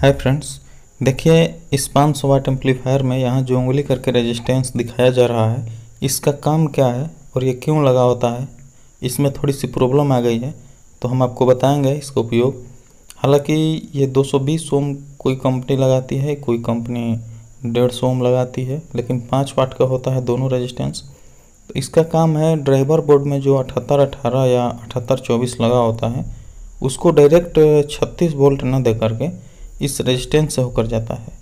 Hi friends देखिए, इस 500 वाट amplifier में यहाँ जो उंगली करके रेजिस्टेंस दिखाया जा रहा है, इसका काम क्या है और ये क्यों लगा होता है? इसमें थोड़ी सी प्रॉब्लम आ गई है तो हम आपको बताएँगे इसका उपयोग। हालाँकि ये 220 ओम कोई कंपनी लगाती है, कोई कंपनी डेढ़ सौ ओम लगाती है, लेकिन पाँच वाट का होता है दोनों रेजिस्टेंस तो इसका काम है ड्राइवर बोर्ड में जो अठहत्तर अठारह या अठहत्तर चौबीस लगा होता है, उसको डायरेक्ट छत्तीस वोल्ट न दे करके इस रेजिस्टेंस से होकर जाता है।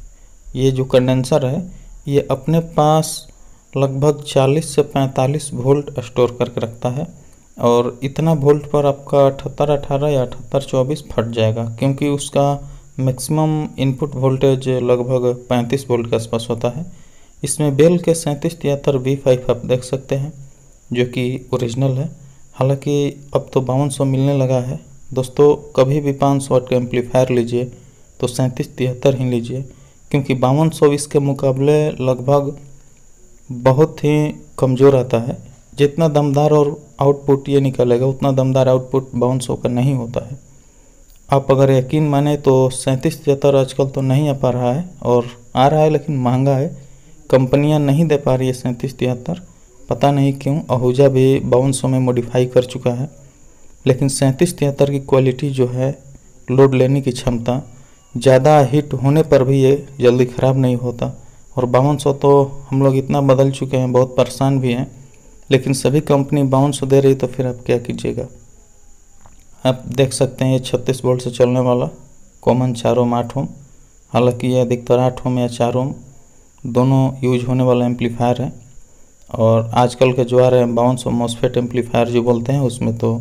ये जो कंडेंसर है, ये अपने पास लगभग 40 से 45 वोल्ट स्टोर करके रखता है और इतना वोल्ट पर आपका अठहत्तर, अठारह या अठहत्तर, चौबीस फट जाएगा, क्योंकि उसका मैक्सिमम इनपुट वोल्टेज लगभग 35 वोल्ट के आसपास होता है। इसमें बेल के सैंतीस तिहत्तर वी फाइव आप देख सकते हैं, जो कि ओरिजिनल है। हालाँकि अब तो बावन मिलने लगा है। दोस्तों, कभी भी पाँच सौ का एम्पलीफायर लीजिए तो सैंतीस तिहत्तर ही लीजिए, क्योंकि बावन सौ इसके मुकाबले लगभग बहुत ही कमज़ोर आता है। जितना दमदार और आउटपुट ये निकलेगा, उतना दमदार आउटपुट बावन सौ का नहीं होता है। आप अगर यकीन माने तो सैंतीस तिहत्तर आजकल तो नहीं आ पा रहा है और आ रहा है, लेकिन महँगा है। कंपनियाँ नहीं दे पा रही है सैंतीस तिहत्तर। पता नहीं क्यों आहूजा भी बावन सौ में मॉडिफाई कर चुका है। लेकिन सैंतीस तिहत्तर की क्वालिटी जो है लोड लेने की क्षमता ज़्यादा हिट होने पर भी ये जल्दी ख़राब नहीं होता। और बावन तो हम लोग इतना बदल चुके हैं, बहुत परेशान भी हैं। लेकिन सभी कंपनी बावन दे रही तो फिर आप क्या कीजिएगा? आप देख सकते हैं ये छत्तीस वोल्ट से चलने वाला कॉमन चार ओम आठ ओम। हालाँकि ये अधिकतर आठ ओम या चार ओम दोनों यूज़ होने वाला एम्पलीफायर है। और आजकल के जो आ रहे हैं बावन सौ एम्पलीफायर जो बोलते हैं, उसमें तो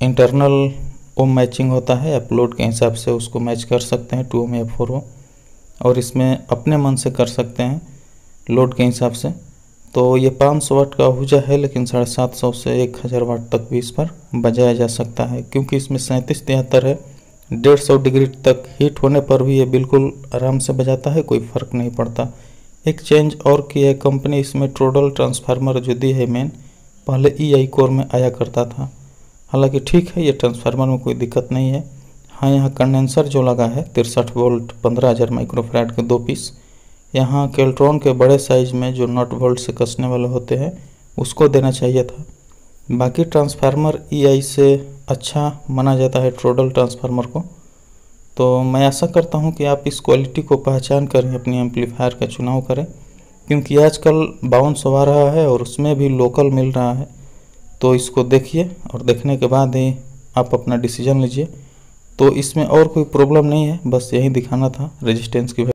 इंटरनल ओम मैचिंग होता है आप लोड के हिसाब से उसको मैच कर सकते हैं, टू ओम या फोर ओम, और इसमें अपने मन से कर सकते हैं, लोड के हिसाब से। तो ये 500 वाट का आहूजा है, लेकिन साढ़े सात सौ से एक हज़ार वाट तक भी इस पर बजाया जा सकता है, क्योंकि इसमें सैंतीस तिहत्तर है। डेढ़ सौ डिग्री तक हीट होने पर भी ये बिल्कुल आराम से बजाता है, कोई फ़र्क नहीं पड़ता। एक चेंज और की है, कंपनी इसमें ट्रोडल ट्रांसफार्मर जो दी है मेन, पहले ई आई कोर में आया करता था। हालाँकि ठीक है, ये ट्रांसफार्मर में कोई दिक्कत नहीं है। हाँ यहाँ कंडेंसर जो लगा है, तिरसठ वोल्ट पंद्रह हज़ार माइक्रोफ्राइड के दो पीस यहाँ केल्ट्रॉन के बड़े साइज़ में जो नॉट वोल्ट से कसने वाले होते हैं, उसको देना चाहिए था। बाकी ट्रांसफार्मर ईआई से अच्छा माना जाता है ट्रोडल ट्रांसफार्मर को। तो मैं आशा करता हूँ कि आप इस क्वालिटी को पहचान कर अपनी एम्पलीफायर का चुनाव करें, क्योंकि आजकल बाउंस आ रहा है और उसमें भी लोकल मिल रहा है। तो इसको देखिए और देखने के बाद ही आप अपना डिसीज़न लीजिए। तो इसमें और कोई प्रॉब्लम नहीं है, बस यही दिखाना था रेजिस्टेंस की